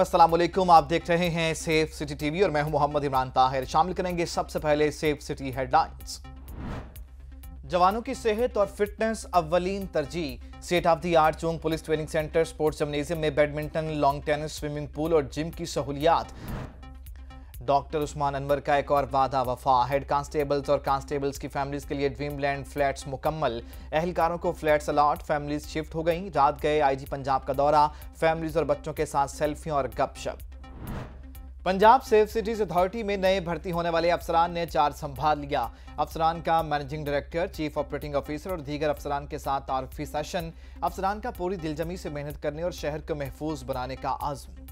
अस्सलाम वालेकुम आप देख रहे हैं सेफ़ सिटी टीवी और मैं हूँ मोहम्मद इमरान ताहिर। शामिल करेंगे सबसे पहले सेफ़ सिटी हेडलाइंस। जवानों की सेहत और फिटनेस अव्वलीन तरजीह। State of the art Chung police training centre, sports gymnasium में badminton, lawn tennis, swimming pool और जिम की सहूलियात। डॉक्टर उस्मान अनवर का एक और वादा, वफा। हेड कांस्टेबल्स और कांस्टेबल्स की फैमिलीज़ के लिए ड्रीम लैंड फ्लैट्स मुकम्मल। एहलकारों को फ्लैट्स अलाट, फैमिलीज़ शिफ्ट हो गई। रात गए आईजी पंजाब का दौरा, फैमिलीज़ और बच्चों के साथ सेल्फियों और गपशप। पंजाब सेफ़ सिटीज़ अथॉरिटी में नए भर्ती होने वाले अफसरान ने चार्ज संभाल लिया। अफसरान का managing director, chief operating officer और दीगर अफसरान के साथ तारफी सेशन। अफसरान का पूरी दिलजमी से मेहनत करने और शहर को महफूज बनाने का आज़म।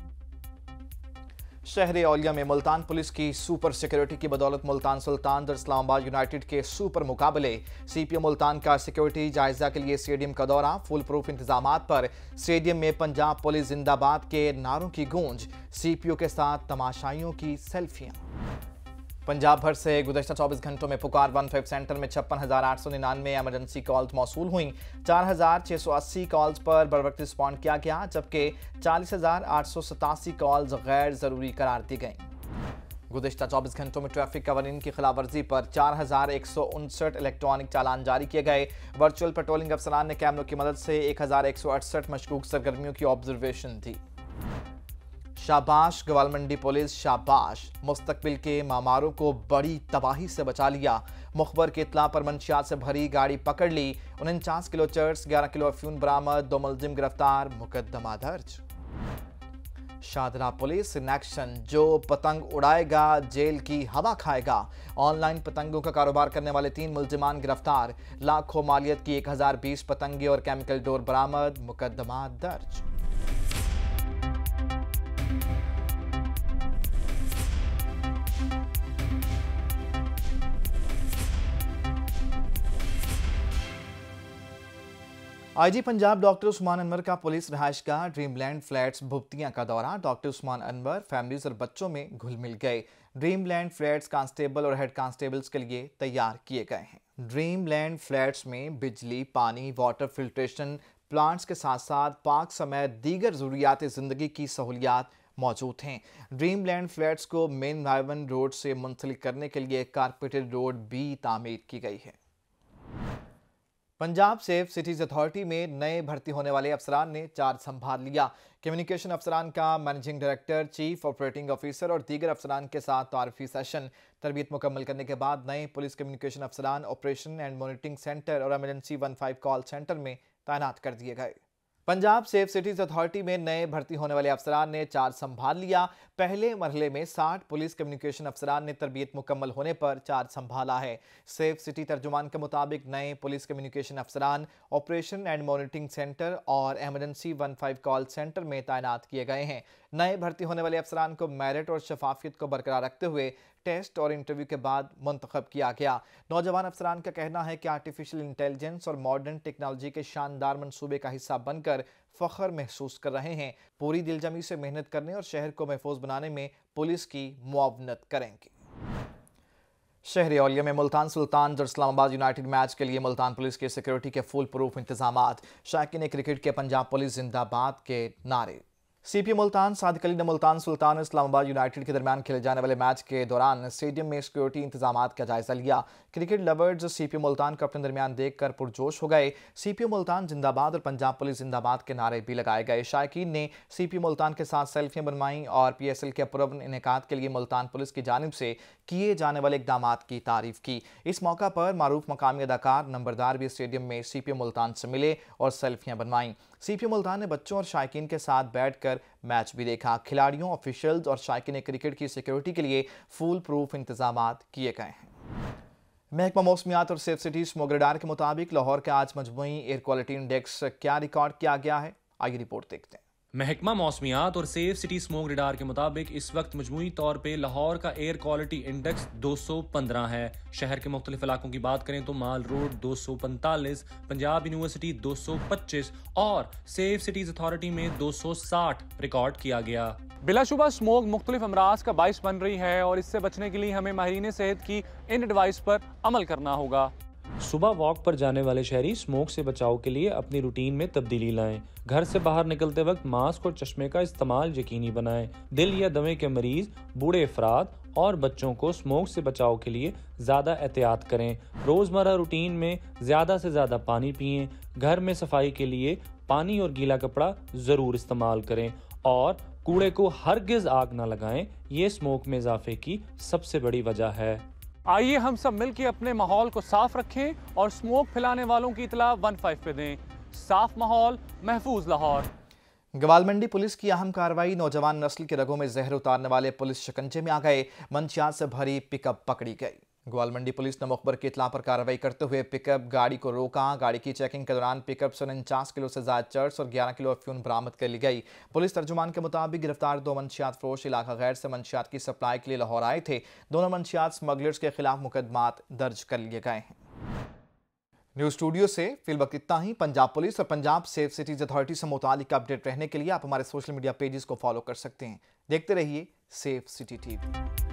शहर औलिया में मुल्तान पुलिस की सुपर सिक्योरिटी की बदौलत मुल्तान सुल्तान और इस्लामाबाद यूनाइटेड के सुपर मुकाबले सीपीओ मुल्तान का सिक्योरिटी जायजा के लिए स्टेडियम का दौरा फुल प्रूफ इंतज़ाम पर। स्टेडियम में पंजाब पुलिस जिंदाबाद के नारों की गूंज, सीपीओ के साथ तमाशाइयों की सेल्फियाँ। पंजाब भर से गुजशत 24 घंटों में पुकार वन फाइव सेंटर में छप्पन हज़ार आठ सौ निन्यानवे एमरजेंसी कॉल्स मौसू हुई। चार हज़ार छह सौ अस्सी कॉल्स पर बर वक्त रिस्पॉन्ड किया गया, जबकि चालीस हज़ार आठ सौ सतासी कॉल्स गैर ज़रूरी करार दी गई गुजशत चौबीस घंटों में ट्रैफ़िक कवानीन की खिलाफवर्जी पर चार हज़ार एक सौ उनसठ इलेक्ट्रॉनिक चालान जारी किए गए। वर्चुअल पेट्रोलिंग अफसरान ने कैमरों की मदद से एक हज़ार एक सौ अड़सठ मशकूक सरगर्मियों की ऑब्जर्वेशन दी। शाबाश, गवालमंडी पुलिस, शाबाश। मुस्तकबिल के मामारों को बड़ी तबाही से बचा लिया। मुखबर की इतला पर मंशियात से भरी गाड़ी पकड़ ली। उनचास किलो चर्च, ग्यारह किलो अफ्यून बरामद, दो मुलजिम गिरफ़्तार, मुकदमा दर्ज। शादरा पुलिस इन एक्शन, जो पतंग उड़ाएगा, जेल की हवा खाएगा। ऑनलाइन पतंगों का कारोबार करने वाले तीन मुलजिमान गिरफ़्तार। लाखों मालियत की 1020 पतंगे और केमिकल डोर बरामद, मुकदमा दर्ज। आईजी पंजाब डॉक्टर उस्मान अनवर का पुलिस रहायश का ड्रीमलैंड फ्लैट्स भुगतियाँ का दौरा। डॉक्टर उस्मान अनवर, फैमिलीज़ और बच्चों में घुल मिल गए। ड्रीमलैंड फ्लैट्स कांस्टेबल और हेड कांस्टेबल्स के लिए तैयार किए गए हैं। ड्रीमलैंड फ्लैट्स में बिजली, पानी, वाटर फिल्ट्रेशन प्लांट्स के साथ साथ पार्क समेत दीगर जरूरियात ज़िंदगी की सहूलियात मौजूद हैं। ड्रीम लैंड फ्लैट्स को मेन रायवन रोड से मुंसलिक करने के लिए कारपेटेड रोड भी तामीर की गई है। पंजाब सेफ़ सिटीज़ अथॉरिटी में नए भर्ती होने वाले अफसरान ने चार्ज संभाल लिया। कम्युनिकेशन अफसरान का managing director, chief operating officer और दीगर अफसरान के साथ तारफी सेशन। तरबियत मुकम्मल करने के बाद नए पुलिस कम्युनिकेशन अफसरान, ऑपरेशन एंड मॉनिटरिंग सेंटर और emergency one five call centre में तैनात कर दिए गए। पंजाब सेफ़ सिटीज़ अथॉरिटी में नए भर्ती होने वाले अफसरान ने चार संभाल लिया। पहले मरहले में 60 पुलिस कम्युनिकेशन अफसरान ने तरबियत मुकम्मल होने पर चार संभाला है। सेफ़ सिटी तर्जुमान के मुताबिक नए पुलिस कम्युनिकेशन अफसरान ऑपरेशन एंड मॉनिटरिंग सेंटर और emergency one five call centre में तैनात किए गए हैं। नए भर्ती होने वाले अफसरान को मेरिट और शफाफियत को बरकरार रखते हुए टेस्ट और इंटरव्यू के बाद मंतखब किया गया। नौजवान अफसरान का कहना है कि आर्टिफिशियल इंटेलिजेंस और मॉडर्न टेक्नोलॉजी के शानदार मनसूबे का हिस्सा बनकर फ़ख्र महसूस कर रहे हैं। पूरी दिलजमी से मेहनत करने और शहर को महफूज बनाने में पुलिस की मुआवनत करेंगे। शहरी औलिया में मुल्तान सुल्तान और इस्लामाबाद यूनाइटेड मैच के लिए मुल्तान पुलिस के सिक्योरिटी के फुल प्रूफ इंतज़ाम शाकिन क्रिकेट के पंजाब पुलिस जिंदाबाद के नारे। सीपी मुल्तान, सादिक अली ने मुल्तान सुल्तान, इस्लामाबाद यूनाइटेड के दरमियान खेले जाने वाले मैच के दौरान स्टेडियम में सिक्योरिटी इंतज़ाम का जायजा लिया। क्रिकेट लवर्स सीपी मुल्तान को अपने दरमियान देखकर पुरजोश हो गए। सीपी मुल्तान जिंदाबाद और पंजाब पुलिस जिंदाबाद के नारे भी लगाए गए। शायकीन ने सीपी मुल्तान के साथ सेल्फियाँ बनवाई और पी एस एल के पुरवन इनका के लिए मुल्तान पुलिस की जानब से किए जाने वाले इकदाम की तारीफ़ की। इस मौका पर मारूफ मकामी अदाकार, नंबरदार भी स्टेडियम में सी पी मुल्तान से मिले और सेल्फियाँ बनवाई। सी पी मुल्तान ने बच्चों और शायकीन के साथ बैठकर मैच भी देखा। खिलाड़ियों ऑफिशियल्स और शायकीन क्रिकेट की सिक्योरिटी के लिए फुल प्रूफ इंतज़ाम किए गए हैं। महकमा मौसमियात और सेफ़ सिटीज़ मोगरेडार के मुताबिक लाहौर का आज मजमू एयर क्वालिटी इंडेक्स क्या रिकॉर्ड किया गया है? आइए रिपोर्ट देखते हैं। महकमा मौसमियात और सेफ़ सिटी स्मोक रिडार के मुताबिक इस वक्त मजमू तौर पर लाहौर का एयर क्वालिटी इंडेक्स 215 है। शहर के मुख्तलिफ़ इलाकों की बात करें तो माल रोड 245, पंजाब यूनिवर्सिटी 225 और सेफ़ सिटीज़ अथॉरिटी में 260 रिकॉर्ड किया गया। बिलाशुबा स्मोक मुख्तलिफ़ अमराज का बाइस बन रही है और इससे बचने के लिए हमें माहरीन सेहत की इन एडवाइस पर अमल करना होगा। सुबह वॉक पर जाने वाले शहरी स्मोक से बचाव के लिए अपनी रूटीन में तब्दीली लाएँ। घर से बाहर निकलते वक्त मास्क और चश्मे का इस्तेमाल यकीनी बनाएँ। दिल या दमे के मरीज़, बूढ़े अफराद और बच्चों को स्मोक से बचाव के लिए ज़्यादा एहतियात करें। रोज़मर्रा रूटीन में ज़्यादा से ज़्यादा पानी पिएँ। घर में सफ़ाई के लिए पानी और गीला कपड़ा ज़रूर इस्तेमाल करें और कूड़े को हरगिज आग न लगाएँ। ये स्मोक में इजाफे की सबसे बड़ी वजह है। आइए हम सब मिलकर अपने माहौल को साफ़ रखें और स्मोक फैलाने वालों की इतला वन फाइव पे दें। साफ़ माहौल, महफूज लाहौर। ग्वालमंडी पुलिस की अहम कार्रवाई, नौजवान नस्ल के रगों में जहर उतारने वाले पुलिस शिकंजे में आ गए। मंशियात से भरी पिकअप पकड़ी गई। ग्वालमंडी पुलिस ने मुखबर की इतला पर कार्रवाई करते हुए पिकअप गाड़ी को रोका। गाड़ी की चेकिंग के दौरान पिकअप से उनचास किलो से ज़्यादा चर्च और 11 किलो अफ्यून बरामद कर ली गई। पुलिस तर्जुमान के मुताबिक गिरफ़्तार दो मंशियात फरोश इलाका गैर से मंशियात की सप्लाई के लिए लाहौर आए थे। दोनों मंशियात स्मगलर्स के खिलाफ मुकदमात दर्ज कर लिए गए हैं। न्यूज़ स्टूडियो से फिल वक्त इतना ही। पंजाब पुलिस और पंजाब सेफ़ सिटीज़ अथॉरिटी से मुतालिक अपडेट रहने के लिए आप हमारे सोशल मीडिया पेजेस को फॉलो कर सकते हैं। देखते रहिए सेफ़ सिटी टीवी।